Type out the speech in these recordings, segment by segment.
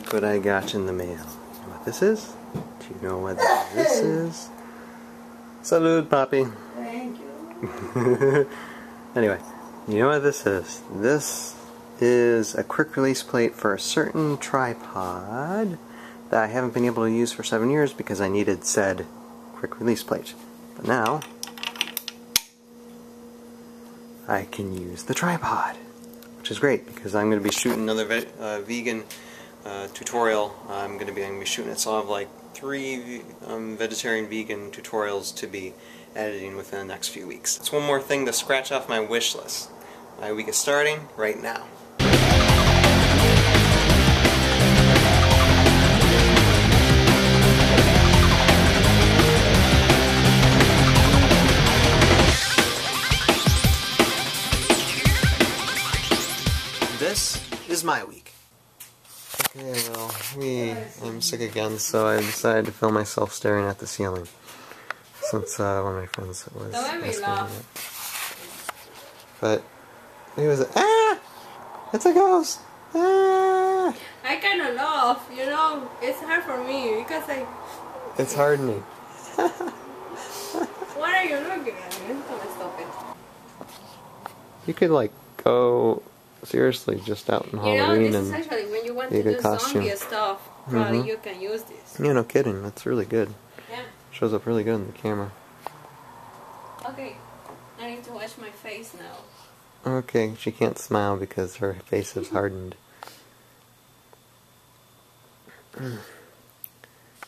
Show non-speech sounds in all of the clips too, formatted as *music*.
Look what I got in the mail. You know what this is? Do you know what this is? Salud, Poppy. Thank you. *laughs* anyway, you know what this is? This is a quick release plate for a certain tripod that I haven't been able to use for seven years because I needed said quick release plate. But now, I can use the tripod, which is great because I'm going to be shooting another ve uh, vegan uh, tutorial. I'm going to be, be shooting it, so I'll have like three um, vegetarian vegan tutorials to be editing within the next few weeks. It's one more thing to scratch off my wish list. My week is starting right now. This is my week. Okay, well, we, I'm sick again, so I decided to film myself staring at the ceiling. Since uh, one of my friends was asking it. But he was ah, it's a ghost. Ah, I kind of laugh, you know. It's hard for me because I. it's hardening. *laughs* What are you looking at? stop it. You could like go seriously just out in You Halloween and when you a to do costume. zombie stuff. Probably Mhm. you can use this. yeah, no kidding. That's really good. Yeah. Shows up really good in the camera. Okay. I need to wash my face now. Okay, she can't smile because her face is hardened. *sighs*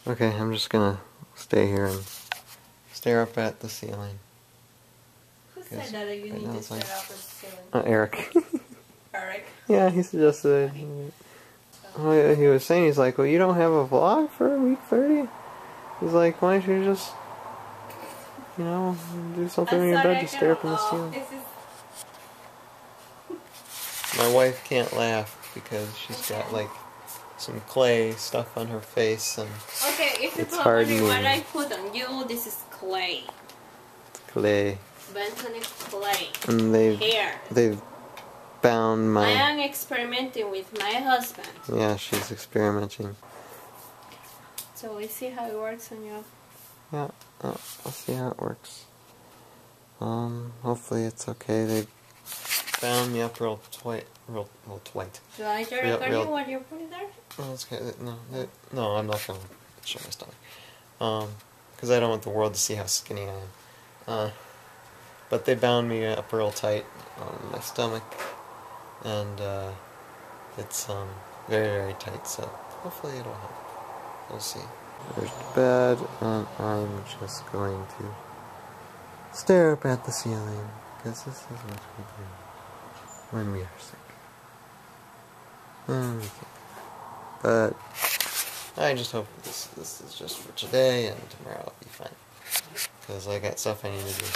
Okay, I'm just gonna stay here and stare up at the ceiling. Who said that you right need to stare up at the ceiling? Uh, Eric. *laughs* Eric. yeah, he suggested. Oh, yeah, he was saying he's like, well, you don't have a vlog for week thirty. He's like, why don't you just, you know, do something in I'm your sorry, bed I to stare up in the ceiling. Is My wife can't laugh because she's got like some clay stuff on her face and Okay, if It's put wondering hardening. what I put on you, this is clay. clay, bentonite clay. and they've Here. they've bound I am experimenting with my husband. Yeah, she's experimenting. So we see how it works on you. Yeah, uh, I'll see how it works. Um, hopefully it's okay. They bound me up real tight, real, real tight. Do I just Real- record real- you put it there? Oh, it's okay. No, no, no, I'm not gonna show my stomach. Um, because I don't want the world to see how skinny I am. Uh, but they bound me up real tight on my stomach, and uh, it's um very very tight. So hopefully it'll help. We'll see. There's the bed, and I'm just going to stare up at the ceiling because this is what we do when we are sick. And we can't but I just hope this this is just for today, and tomorrow I'll be fine. Because I got stuff I need to do.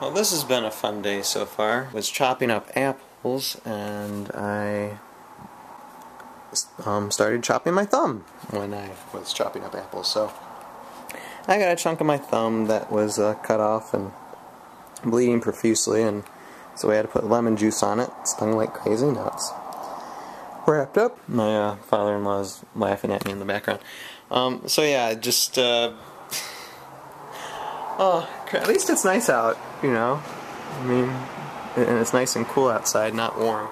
Well, this has been a fun day so far. Was chopping up apples, and I um, started chopping my thumb when I was chopping up apples. So I got a chunk of my thumb that was uh, cut off and bleeding profusely, and so we had to put lemon juice on it. It stung like crazy. Now it's wrapped up. My uh, father-in-law is laughing at me in the background. Um, so yeah, just uh, *sighs* oh, at least it's nice out, you know. I mean, and it's nice and cool outside, not warm.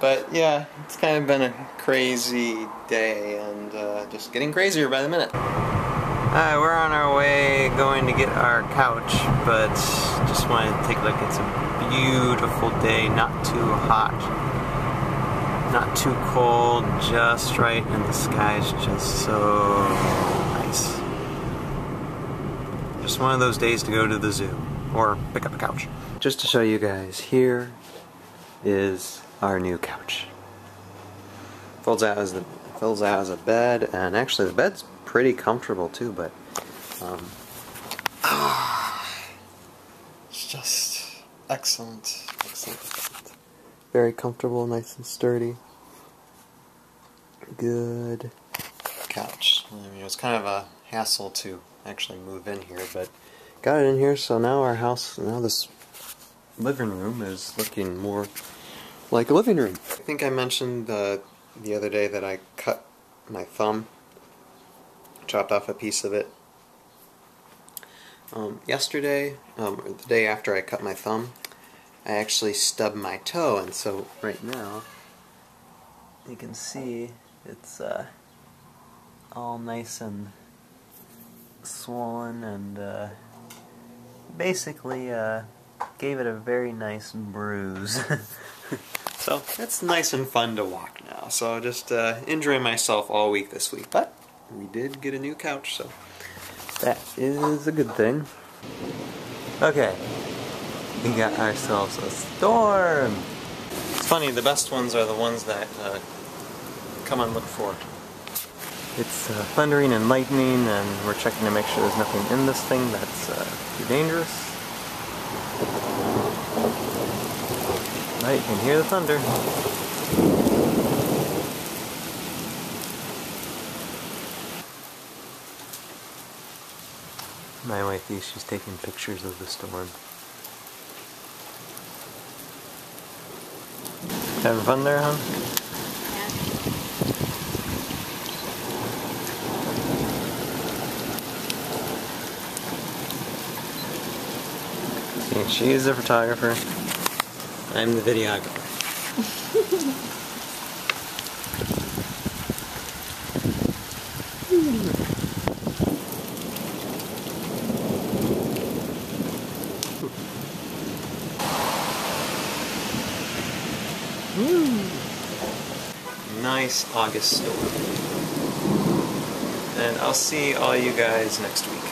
But yeah, it's kind of been a crazy day, and uh, just getting crazier by the minute. Alright, we're on our way going to get our couch, but just wanted to take a look. It's a beautiful day, not too hot not too cold, just right, and the sky's just so nice. Just one of those days to go to the zoo or pick up a couch. Just to show you guys, here is our new couch. Folds out as the folds out as a bed, and actually the bed's pretty comfortable too. But um, *sighs* it's just excellent, excellent, excellent. Very comfortable, nice and sturdy. Good couch. I mean, it was kind of a hassle to actually move in here, but got it in here. So now our house, now this living room is looking more like a living room. I think I mentioned uh, the other day that I cut my thumb. Chopped off a piece of it. Um, yesterday, um, or the day after I cut my thumb, I actually stubbed my toe, and so right now, you can see it's uh, all nice and swollen and uh, basically uh, gave it a very nice bruise. *laughs* so it's nice and fun to walk now. So just uh, enjoying myself all week this week. But we did get a new couch, so that is a good thing. Okay, we got ourselves a storm. It's funny, the best ones are the ones that uh, come and look for. It's uh, thundering and lightning, and we're checking to make sure there's nothing in this thing that's uh, too dangerous. Right, you can hear the thunder. My wifey, she's taking pictures of the storm. Having fun there, huh? Yeah. See, she's a photographer. I'm the videographer. nice August storm. And I'll see all you guys next week.